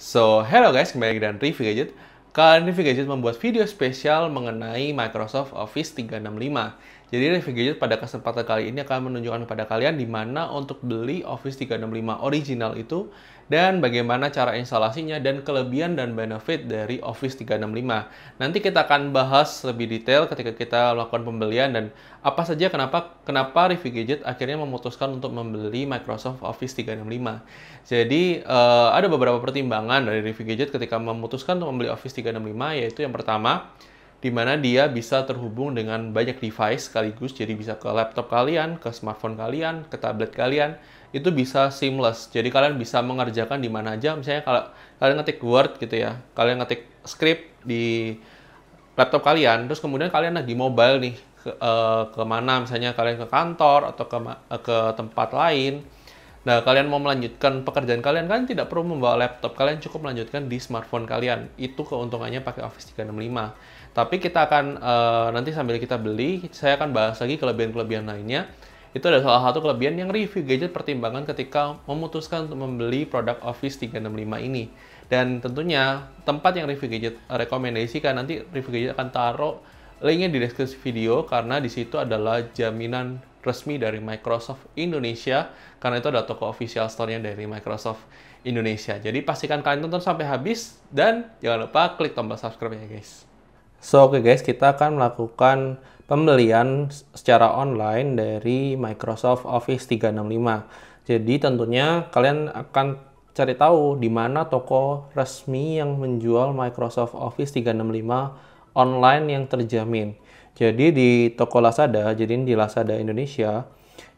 So, hello guys, kembali lagi dengan Review Gadget. Kali ini Review Gadget membuat video spesial mengenai Microsoft Office 365. Jadi Review Gadget pada kesempatan kali ini akan menunjukkan kepada kalian di mana untuk beli Office 365 original itu dan bagaimana cara instalasinya dan kelebihan dan benefit dari Office 365. Nanti kita akan bahas lebih detail ketika kita melakukan pembelian dan apa saja kenapa kenapa Review Gadget akhirnya memutuskan untuk membeli Microsoft Office 365. Jadi uh, ada beberapa pertimbangan dari Review Gadget ketika memutuskan untuk membeli Office 365 yaitu yang pertama di mana dia bisa terhubung dengan banyak device sekaligus, jadi bisa ke laptop kalian, ke smartphone kalian, ke tablet kalian, itu bisa seamless. Jadi kalian bisa mengerjakan di mana aja, misalnya kalau kalian ngetik Word gitu ya, kalian ngetik script di laptop kalian, terus kemudian kalian lagi mobile nih, ke, uh, ke mana, misalnya kalian ke kantor atau ke, uh, ke tempat lain, Nah, kalian mau melanjutkan pekerjaan kalian, kalian tidak perlu membawa laptop, kalian cukup melanjutkan di smartphone kalian. Itu keuntungannya pakai Office 365. Tapi kita akan, uh, nanti sambil kita beli, saya akan bahas lagi kelebihan-kelebihan lainnya. Itu adalah salah satu kelebihan yang review gadget pertimbangan ketika memutuskan untuk membeli produk Office 365 ini. Dan tentunya tempat yang review gadget rekomendasikan, nanti review gadget akan taruh linknya di deskripsi video karena di situ adalah jaminan resmi dari Microsoft Indonesia karena itu adalah toko official store-nya dari Microsoft Indonesia. Jadi pastikan kalian tonton sampai habis dan jangan lupa klik tombol subscribe ya guys. So oke okay guys, kita akan melakukan pembelian secara online dari Microsoft Office 365. Jadi tentunya kalian akan cari tahu di mana toko resmi yang menjual Microsoft Office 365 online yang terjamin. Jadi di toko Lazada, jadi di Lazada Indonesia,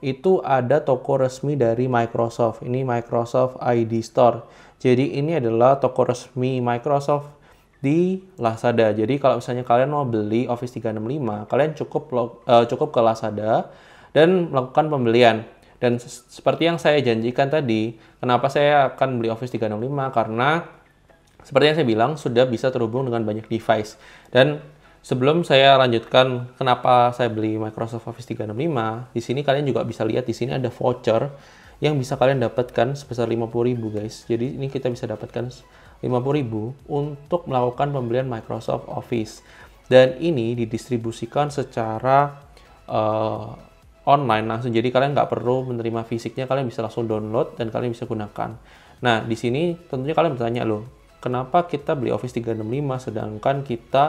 itu ada toko resmi dari Microsoft. Ini Microsoft ID Store. Jadi ini adalah toko resmi Microsoft di Lazada. Jadi kalau misalnya kalian mau beli Office 365, kalian cukup uh, cukup ke Lazada dan melakukan pembelian. Dan seperti yang saya janjikan tadi, kenapa saya akan beli Office 365 karena seperti yang saya bilang sudah bisa terhubung dengan banyak device dan Sebelum saya lanjutkan kenapa saya beli Microsoft Office 365, di sini kalian juga bisa lihat di sini ada voucher yang bisa kalian dapatkan sebesar 50.000 guys. Jadi ini kita bisa dapatkan 50.000 untuk melakukan pembelian Microsoft Office. Dan ini didistribusikan secara uh, online langsung. Jadi kalian nggak perlu menerima fisiknya, kalian bisa langsung download dan kalian bisa gunakan. Nah, di sini tentunya kalian bertanya loh, kenapa kita beli Office 365 sedangkan kita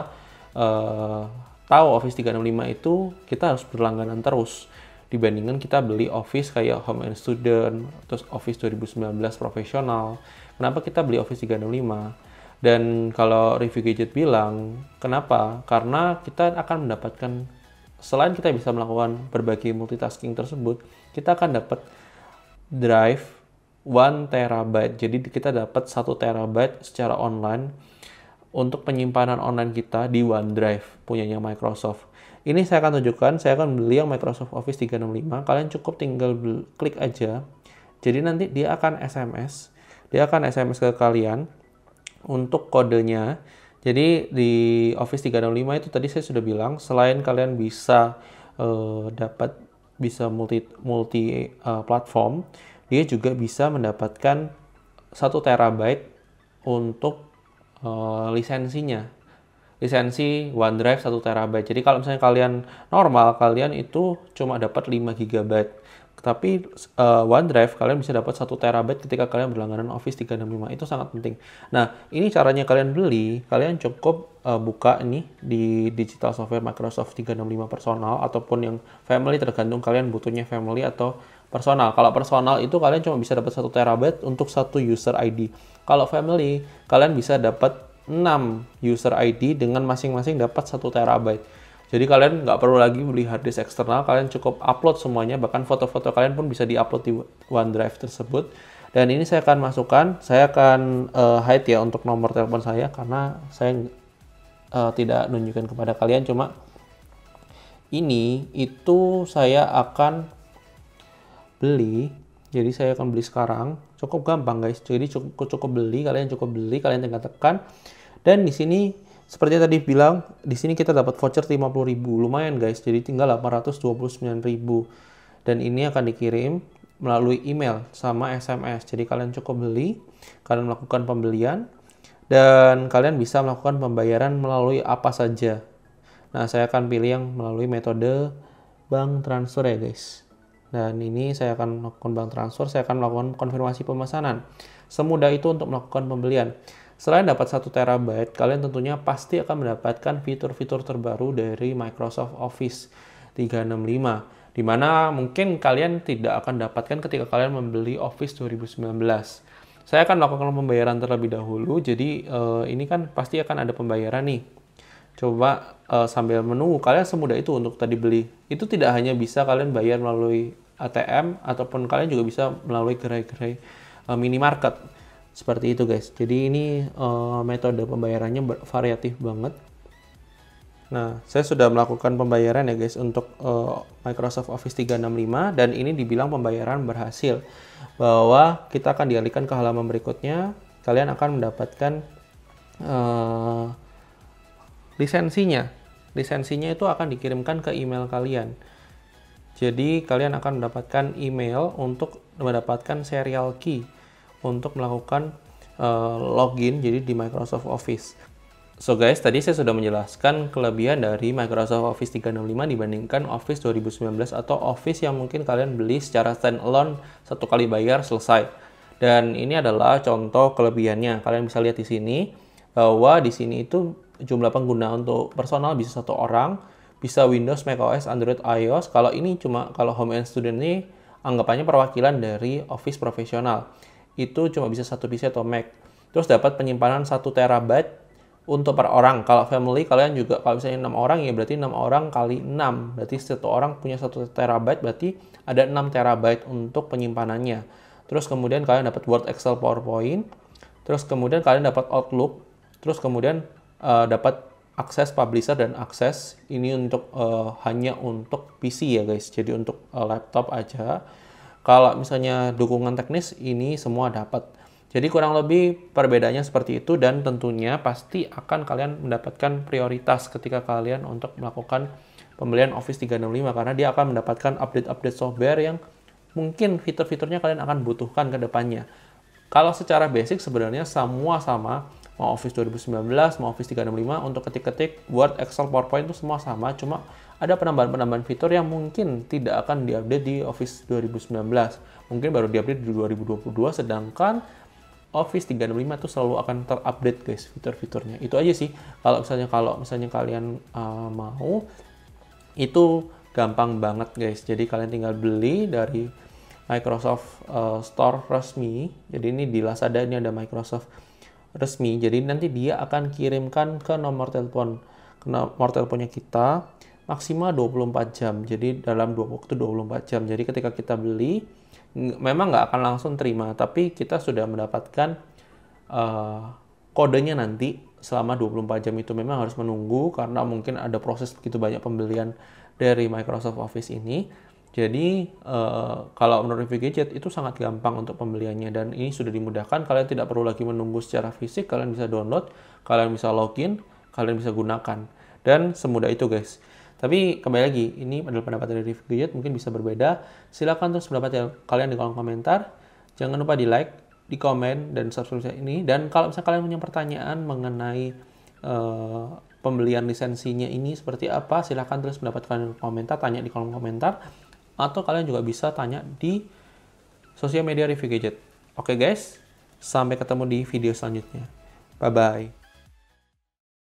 uh, tahu Office 365 itu kita harus berlangganan terus dibandingkan kita beli Office kayak Home and Student, terus Office 2019 profesional. Kenapa kita beli Office 365? Dan kalau review gadget bilang, kenapa? Karena kita akan mendapatkan selain kita bisa melakukan berbagai multitasking tersebut, kita akan dapat drive 1 terabyte. Jadi kita dapat 1 terabyte secara online untuk penyimpanan online kita di OneDrive punyanya Microsoft. Ini saya akan tunjukkan, saya akan beli yang Microsoft Office 365. Kalian cukup tinggal klik aja. Jadi nanti dia akan SMS. Dia akan SMS ke kalian untuk kodenya. Jadi di Office 365 itu tadi saya sudah bilang, selain kalian bisa uh, dapat bisa multi multi uh, platform, dia juga bisa mendapatkan satu terabyte untuk uh, lisensinya lisensi OneDrive 1 terabyte. Jadi kalau misalnya kalian normal, kalian itu cuma dapat 5 GB. Tapi uh, OneDrive kalian bisa dapat 1 terabyte ketika kalian berlangganan Office 365. Itu sangat penting. Nah, ini caranya kalian beli, kalian cukup uh, buka ini di digital software Microsoft 365 personal ataupun yang family tergantung kalian butuhnya family atau personal. Kalau personal itu kalian cuma bisa dapat 1 terabyte untuk satu user ID. Kalau family, kalian bisa dapat 6 user ID dengan masing-masing dapat 1 terabyte. Jadi kalian nggak perlu lagi beli hard disk eksternal, kalian cukup upload semuanya, bahkan foto-foto kalian pun bisa diupload di OneDrive tersebut. Dan ini saya akan masukkan, saya akan uh, hide ya untuk nomor telepon saya karena saya uh, tidak nunjukkan kepada kalian, cuma ini itu saya akan beli jadi saya akan beli sekarang. Cukup gampang guys. Jadi cukup cukup beli, kalian cukup beli, kalian tinggal tekan. Dan di sini seperti tadi bilang, di sini kita dapat voucher 50.000. Lumayan guys. Jadi tinggal 829.000. Dan ini akan dikirim melalui email sama SMS. Jadi kalian cukup beli, kalian melakukan pembelian, dan kalian bisa melakukan pembayaran melalui apa saja. Nah, saya akan pilih yang melalui metode bank transfer ya guys. Dan ini saya akan melakukan bank transfer, saya akan melakukan konfirmasi pemesanan. Semudah itu untuk melakukan pembelian. Selain dapat 1 terabyte, kalian tentunya pasti akan mendapatkan fitur-fitur terbaru dari Microsoft Office 365 di mana mungkin kalian tidak akan dapatkan ketika kalian membeli Office 2019. Saya akan melakukan pembayaran terlebih dahulu, jadi uh, ini kan pasti akan ada pembayaran nih. Coba uh, sambil menunggu, kalian semudah itu untuk tadi beli. Itu tidak hanya bisa kalian bayar melalui ATM, ataupun kalian juga bisa melalui gerai-gerai uh, minimarket. Seperti itu guys. Jadi ini uh, metode pembayarannya variatif banget. Nah saya sudah melakukan pembayaran ya guys untuk uh, Microsoft Office 365 dan ini dibilang pembayaran berhasil. Bahwa kita akan dialihkan ke halaman berikutnya kalian akan mendapatkan uh, lisensinya. Lisensinya itu akan dikirimkan ke email kalian jadi kalian akan mendapatkan email untuk mendapatkan serial key untuk melakukan uh, login jadi di Microsoft Office. So guys, tadi saya sudah menjelaskan kelebihan dari Microsoft Office 365 dibandingkan Office 2019 atau Office yang mungkin kalian beli secara standalone satu kali bayar selesai. Dan ini adalah contoh kelebihannya. Kalian bisa lihat di sini bahwa di sini itu jumlah pengguna untuk personal bisa satu orang, bisa Windows, macOS, Android, iOS. Kalau ini cuma kalau Home and Student ini anggapannya perwakilan dari Office profesional itu cuma bisa satu PC atau Mac. Terus dapat penyimpanan 1 terabyte untuk per orang. Kalau family kalian juga kalau misalnya 6 orang ya berarti 6 orang kali 6. Berarti satu orang punya 1 terabyte berarti ada 6 terabyte untuk penyimpanannya. Terus kemudian kalian dapat Word, Excel, PowerPoint. Terus kemudian kalian dapat Outlook. Terus kemudian uh, dapat akses publisher dan akses ini untuk uh, hanya untuk PC ya guys. Jadi untuk uh, laptop aja. Kalau misalnya dukungan teknis ini semua dapat. Jadi kurang lebih perbedaannya seperti itu dan tentunya pasti akan kalian mendapatkan prioritas ketika kalian untuk melakukan pembelian Office 365 karena dia akan mendapatkan update-update software yang mungkin fitur-fiturnya kalian akan butuhkan ke depannya. Kalau secara basic sebenarnya semua sama, mau Office 2019, mau Office 365 untuk ketik-ketik Word, Excel, PowerPoint itu semua sama, cuma ada penambahan-penambahan fitur yang mungkin tidak akan diupdate di Office 2019. Mungkin baru diupdate di 2022, sedangkan Office 365 itu selalu akan terupdate guys fitur-fiturnya. Itu aja sih. Kalau misalnya kalau misalnya kalian uh, mau itu gampang banget guys. Jadi kalian tinggal beli dari Microsoft uh, Store resmi. Jadi ini di Lazada ini ada Microsoft resmi. Jadi nanti dia akan kirimkan ke nomor telepon ke nomor teleponnya kita maksimal 24 jam. Jadi dalam waktu 24 jam. Jadi ketika kita beli memang nggak akan langsung terima, tapi kita sudah mendapatkan uh, kodenya nanti selama 24 jam itu memang harus menunggu karena mungkin ada proses begitu banyak pembelian dari Microsoft Office ini. Jadi uh, kalau menurut Gadget itu sangat gampang untuk pembeliannya dan ini sudah dimudahkan. Kalian tidak perlu lagi menunggu secara fisik, kalian bisa download, kalian bisa login, kalian bisa gunakan dan semudah itu guys. Tapi kembali lagi, ini adalah pendapat dari Gadget, mungkin bisa berbeda. Silahkan terus pendapat kalian di kolom komentar. Jangan lupa di like, di komen, dan subscribe ini. Dan kalau misalnya kalian punya pertanyaan mengenai uh, pembelian lisensinya ini seperti apa, silahkan terus di komentar, tanya di kolom komentar. Atau kalian juga bisa tanya di sosial media Review Gadget. Oke guys, sampai ketemu di video selanjutnya. Bye-bye.